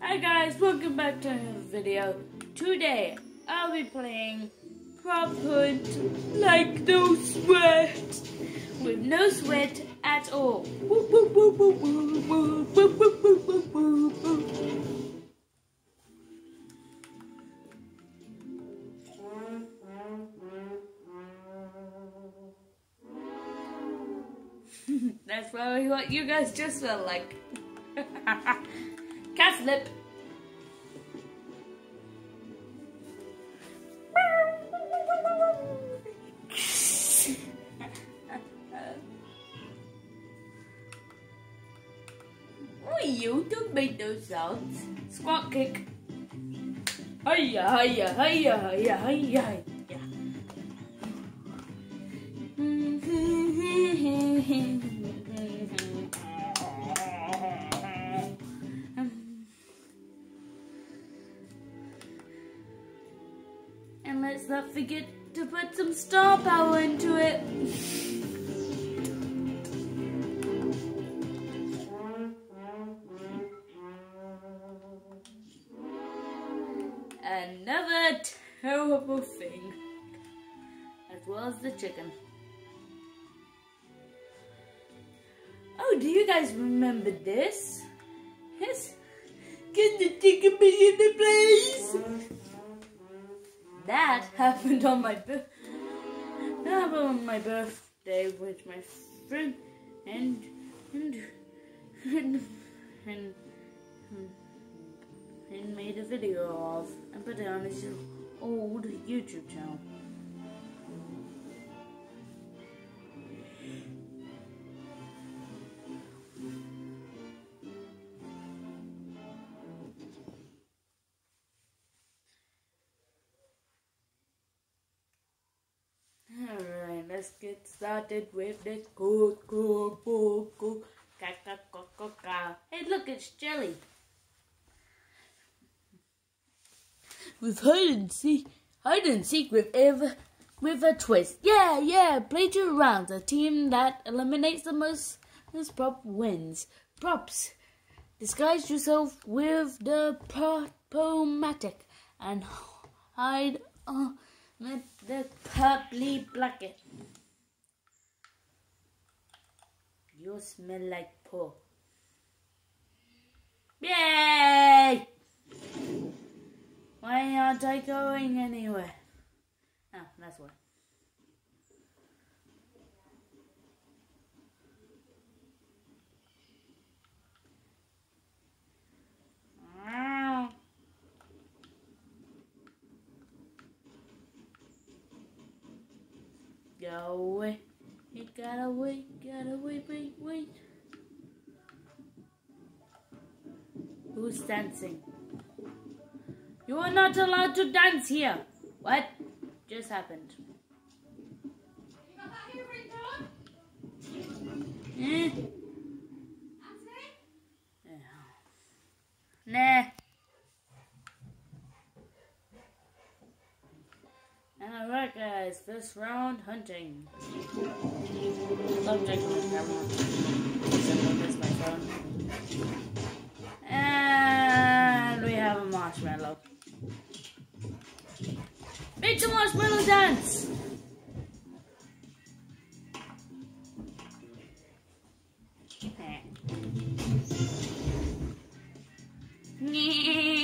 Hi guys, welcome back to another video. Today, I'll be playing Prop Hunt Like No Sweat with no sweat at all. That's what you guys just felt like. Flip. Oh, you don't make those sounds. Squat kick. Hiya, hiya, hiya, hiya, hiya, let's not forget to put some star power into it. Another terrible thing. As well as the chicken. Oh, do you guys remember this? Yes. Can the chicken be in the place? That happened on my. That happened on my birthday with my friend, and and and and, and made a video of and put it on his old YouTube channel. Let's get started with the cook, cook, cook, cook, ka, ka, ka, ka, ka. Hey, look, it's jelly. With hide and seek, hide and seek with ever, with a twist. Yeah, yeah, play two rounds. A team that eliminates the most, most prop wins. Props. Disguise yourself with the Propomatic and hide uh, the purpley blanket. You smell like poo. Yay! Why aren't I going anywhere? Oh, that's why. Ah. Go away. Gotta wait, gotta wait, wait, wait. Who's dancing? You are not allowed to dance here. What just happened? Eh? Nah. Alright guys, first round hunting. Love taking my camera. Except my phone. And we have a marshmallow. Make a marshmallow dance! Nyeh.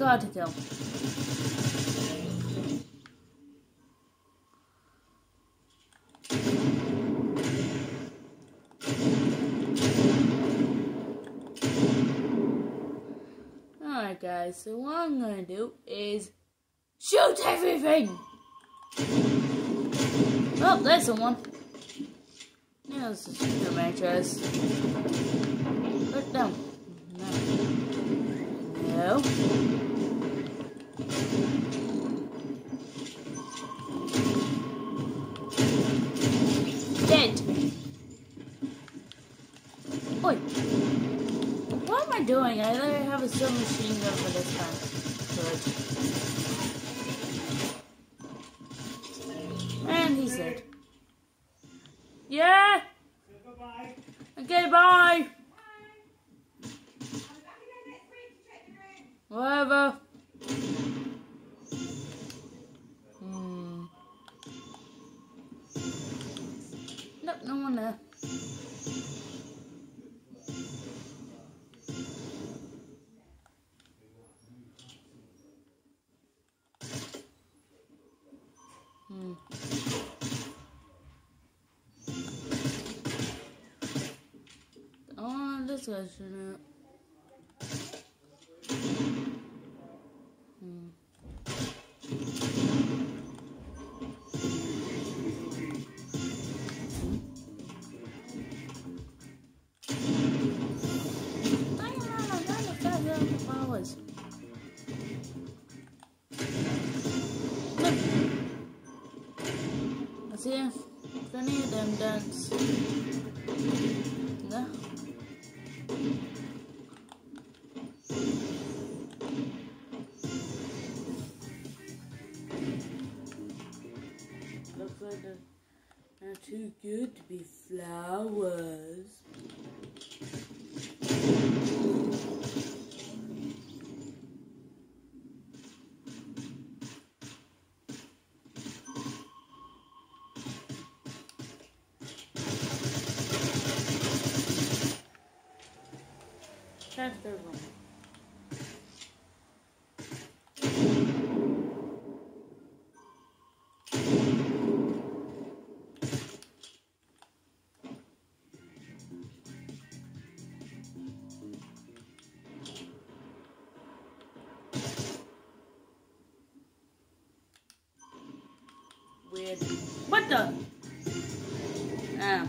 God, kill Alright guys, so what I'm gonna do is shoot everything! Oh, there's someone. Yeah, this is the mattress. Put down. No. No. I doing? I literally have a submachine gun for this time. Good. And he's dead. Yeah! Okay, bye! Whatever. Hmm. Nope, no one there. Oh, shooting it. See plenty of them dance. No. To be flowers. What the? Ah.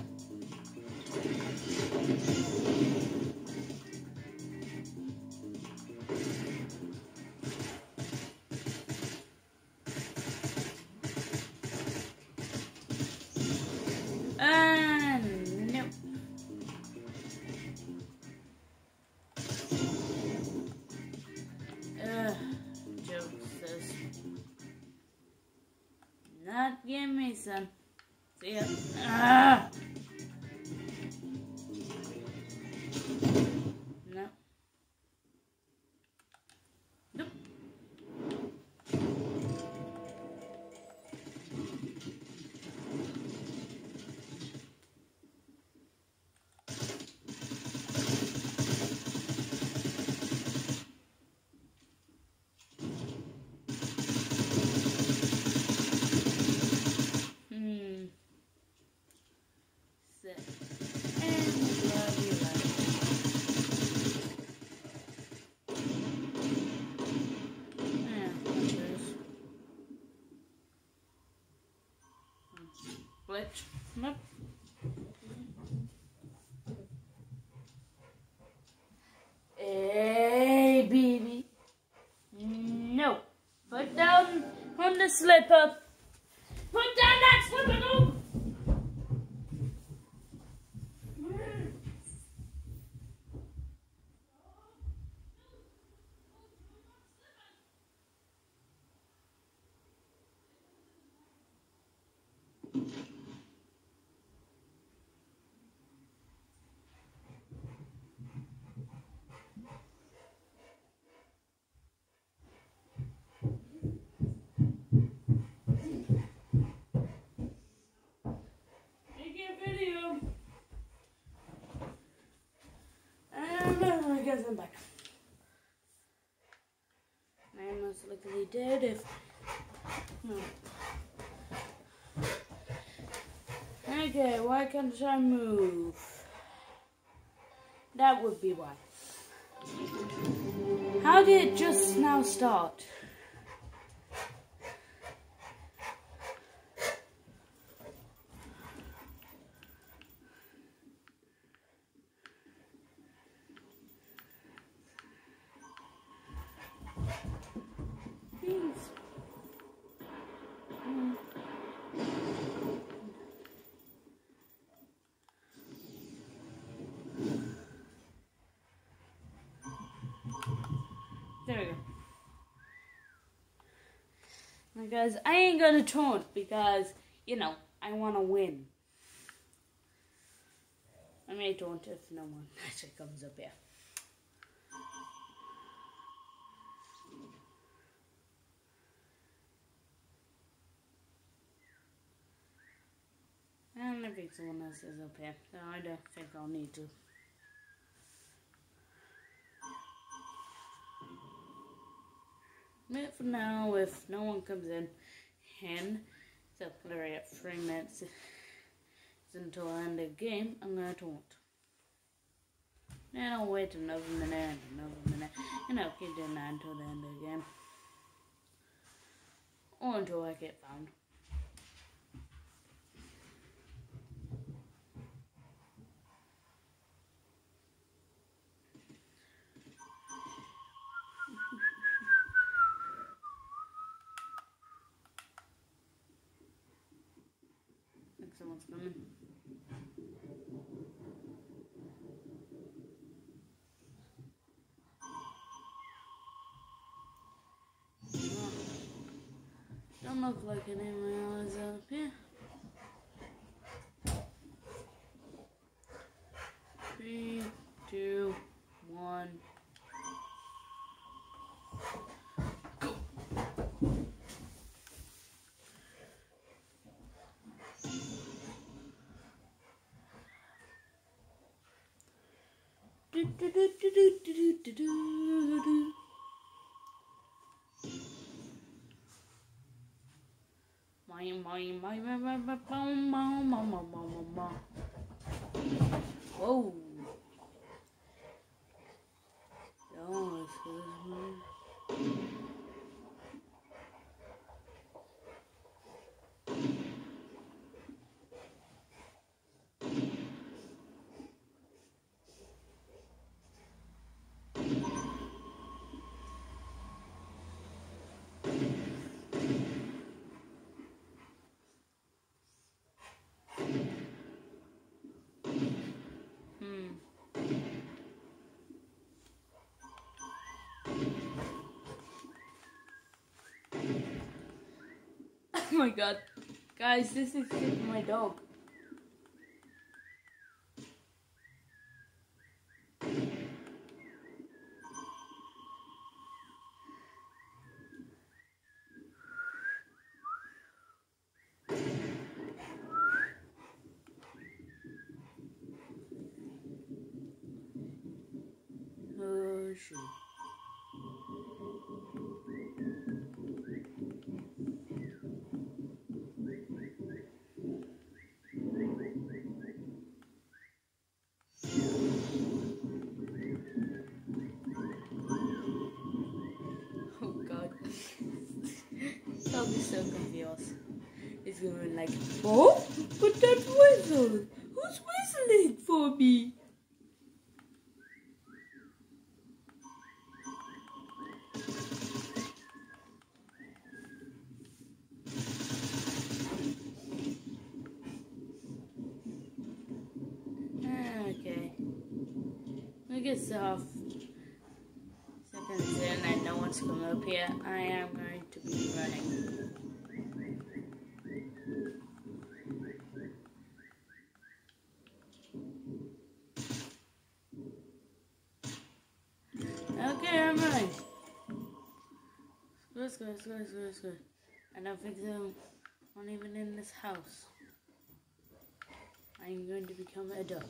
Give Sit. And love you, love you. Yours. Glitch. Nope. Mm. Hey, baby. No. Put down on the slipper. Put down that slipper, no! Make a video. And I most likely dead if. No. Okay, why can't I move? That would be why. How did it just now start? Please. Mm. There we go. Because I ain't gonna taunt because, you know, I wanna win. I may taunt if no one actually comes up here. And I think someone else is up here, so I don't think I'll need to. But for now, if no one comes in, and so literally at three minutes until I end of the game, I'm gonna taunt. Then I'll wait another minute and another minute, and I'll keep doing that until the end of the game. Or until I get found. think someone's coming. Oh. Don't look like anyone else up here. Three, two, one. Do, do, do, do, do, do, do, do, do. Whoa. Oh. My god. Guys, this is my dog. Oh shoot. Oh god. I'll be so confused. It's gonna be like, oh, but that whistle. Who's whistling for me? Ah, Okay. We get off seconds in and no one's come up here. I am going to be running. Let's go, let's go. I don't think so. Not even in this house. I'm going to become a duck.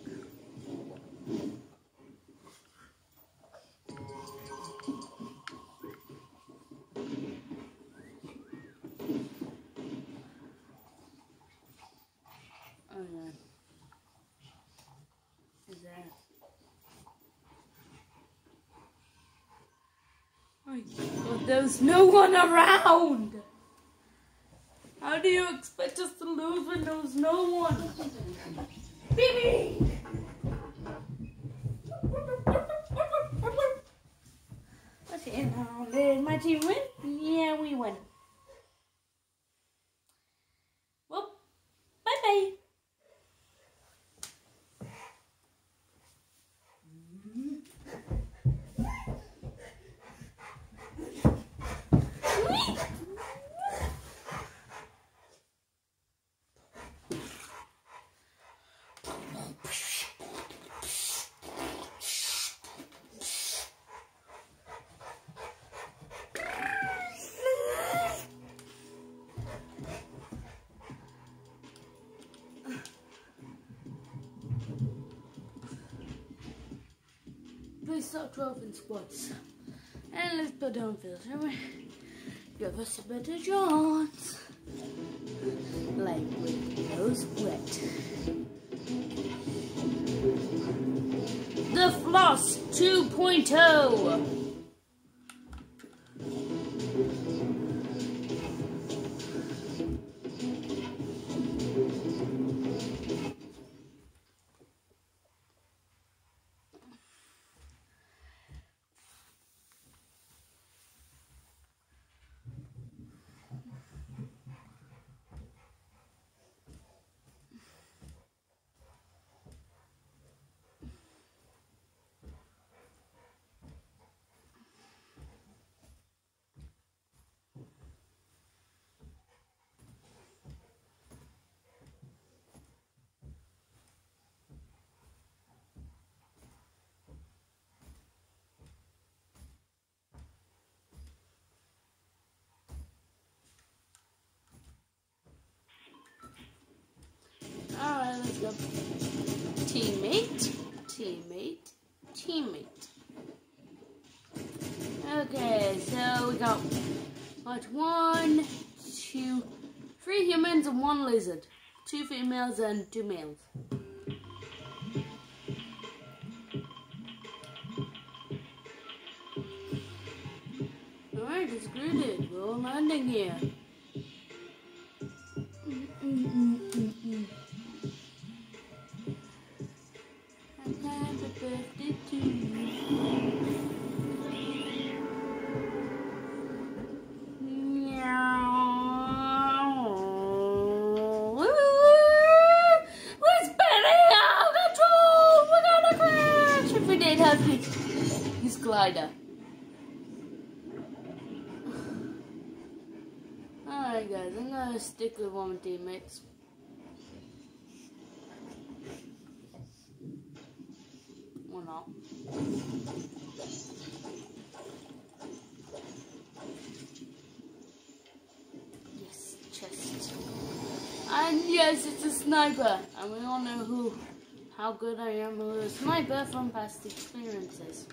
God, there's no one around! How do you expect us to lose when there's no one? Baby. Bibi! Okay, now did my team win? Yeah, we won. Well, bye bye 12 in squads. And let's put down field, shall? Give us a better chance. Like with nose wet. The Floss 2.0. Teammate, teammate, teammate. Okay, so we got what one, two, three humans and one lizard. Two females and two males. Alright, it's greeted. We're all landing here. Teammates. Or not. Yes, chest. And yes, it's a sniper. And we all know who, how good I am with a sniper from past experiences.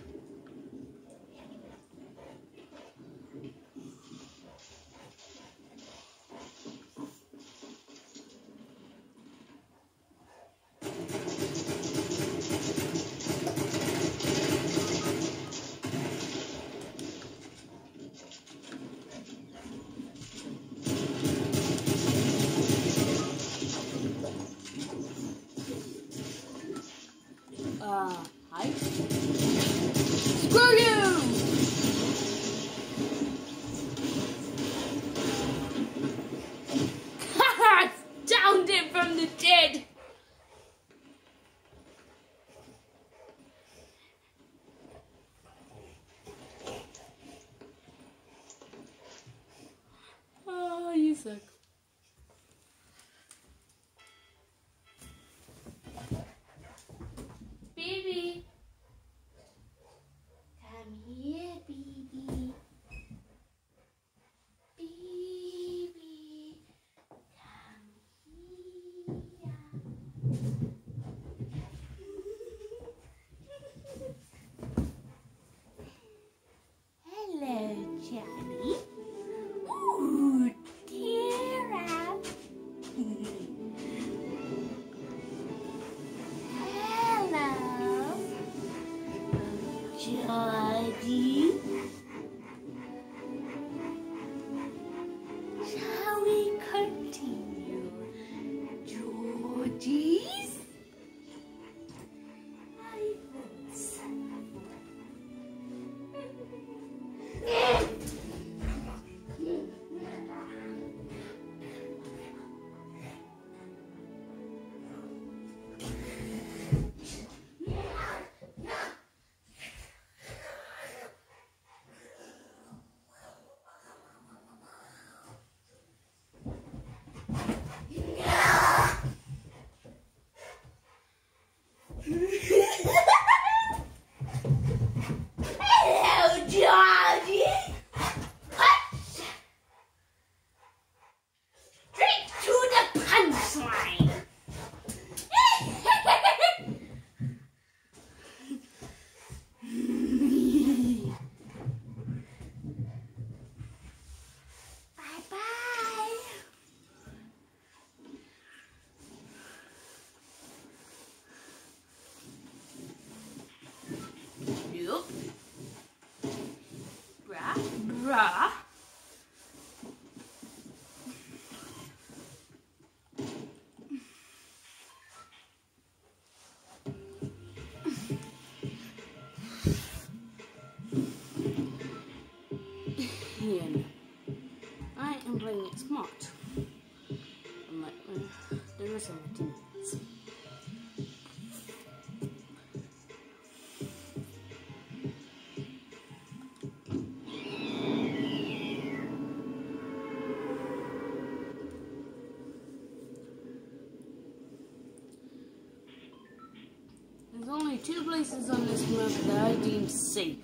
Only two places on this map that I deem safe.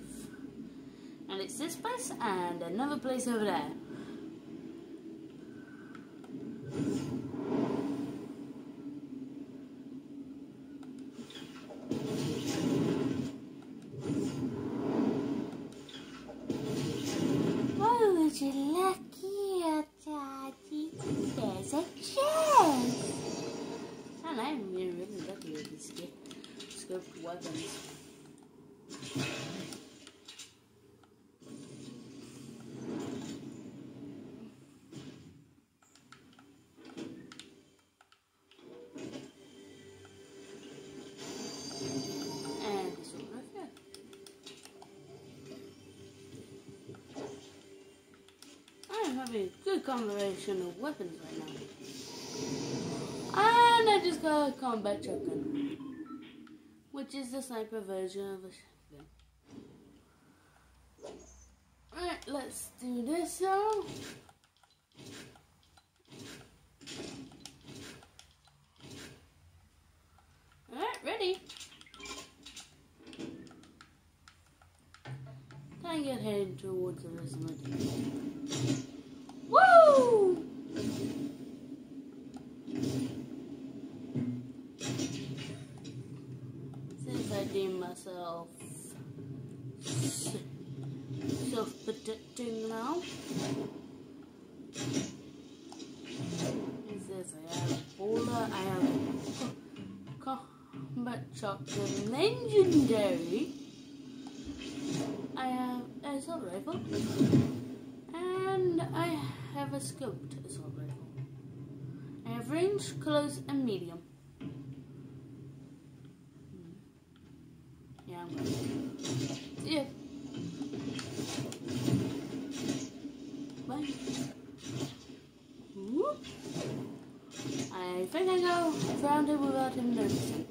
And it's this place and another place over there. Oh, would you lucky, Daddy? There's a chest. And I'm really, really lucky with scoped weapons. A good combination of weapons right now. And I just got a combat shotgun, which is the sniper version of a shotgun. Alright, let's do this now. Alright, ready. Time to get heading towards the rest of my team. Woo! Since I myself self-protecting now. It says I have Ebola, I have co- combat shotgun legendary. I have assault rifle. And I have a scoped assault rifle. I have range, close, and medium. Yeah. See ya. Bye. Whoop. I think I go found it without him noticing.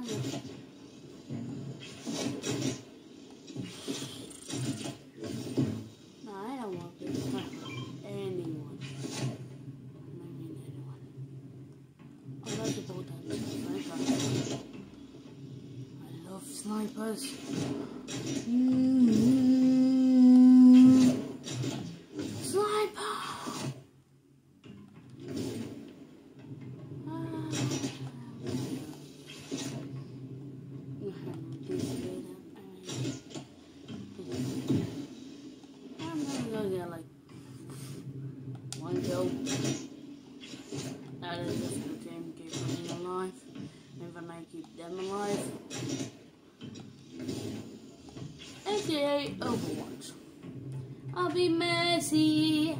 Yeah. No, I don't want this. Anyone. I mean anyone. I like the bolt sniper. I snipers. Mm. I'm gonna go get like one kill. That is the team keeps me alive. If I keep them alive. AKA Overwatch. I'll be messy.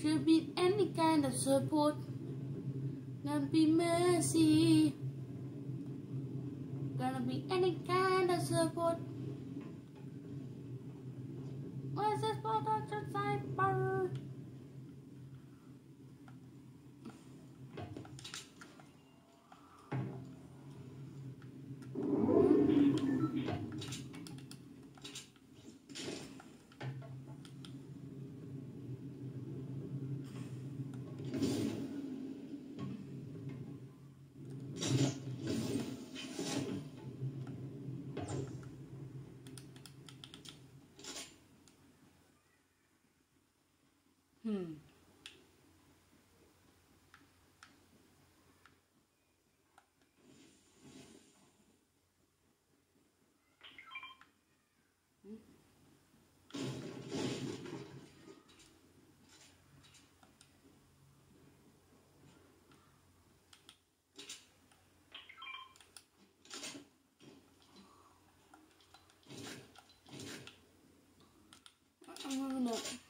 Should be any kind of support. Gonna be messy. Gonna be any kind of support. Where's this production cyber? もう。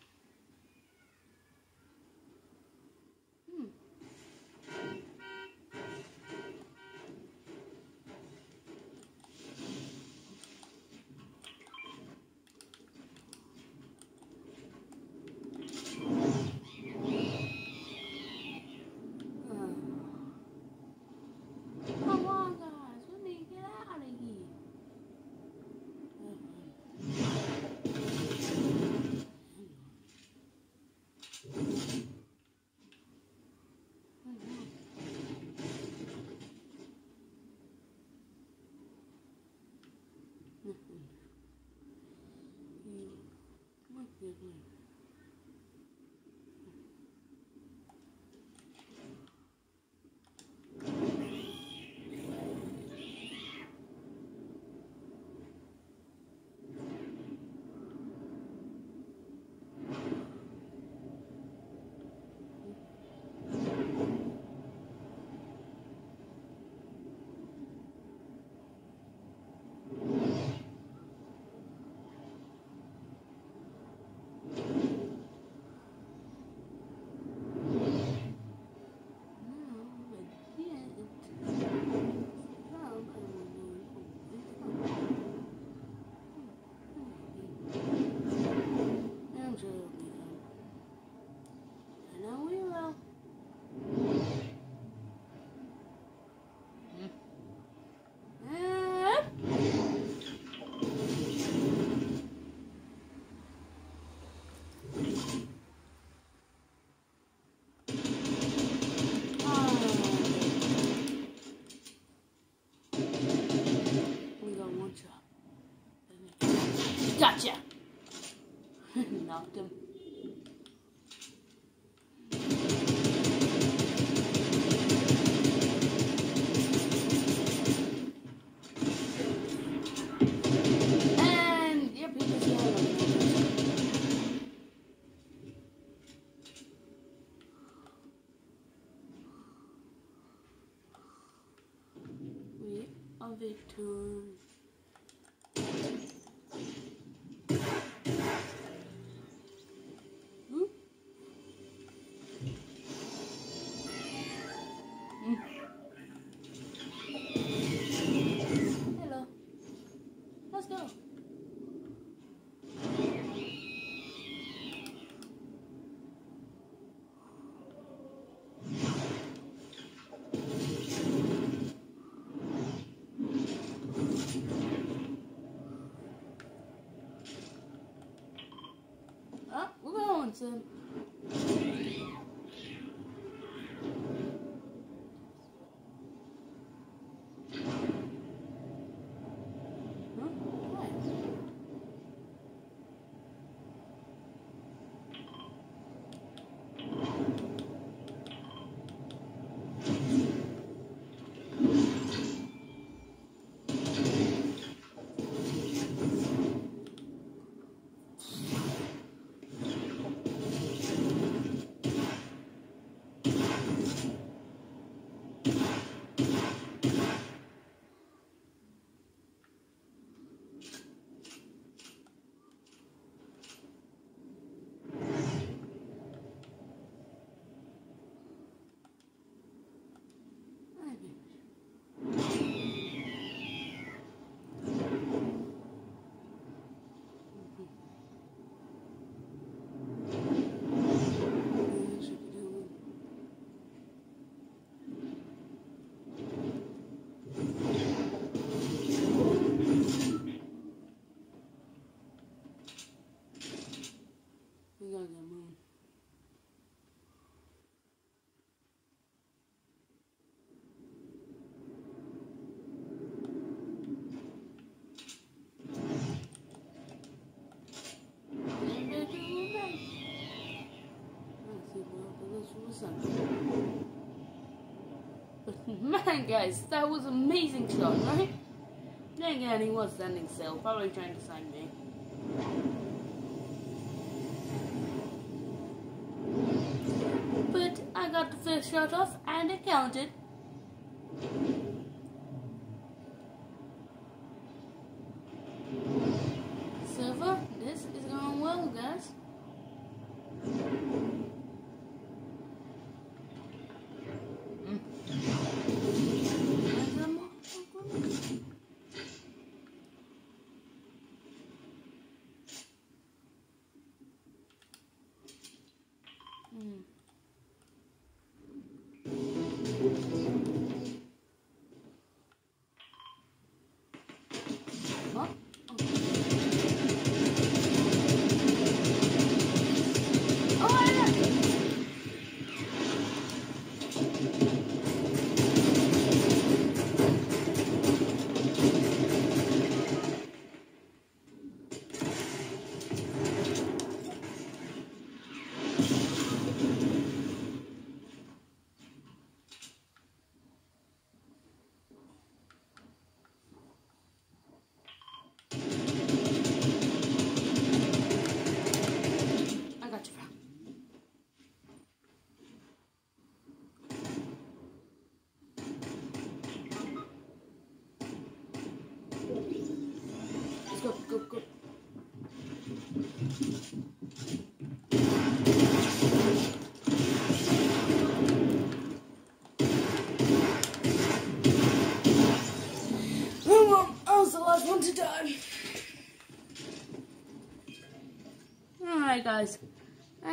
Gotcha. Victorious. We're going to. Huh? What? We gotta get moving. Man, guys, that was amazing shot, right? Then again, he was standing still, probably trying to sign me. But I got the first shot off, and it counted.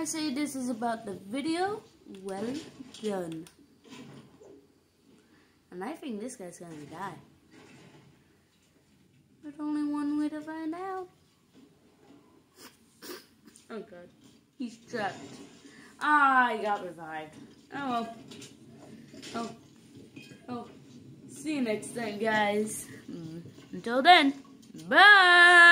I say this is about the video. Well done. And I think this guy's gonna die. There's only one way to find out. Oh god. He's trapped. Ah, I got revived. Oh well. Oh. Oh. See you next time, guys. Mm. Until then, bye!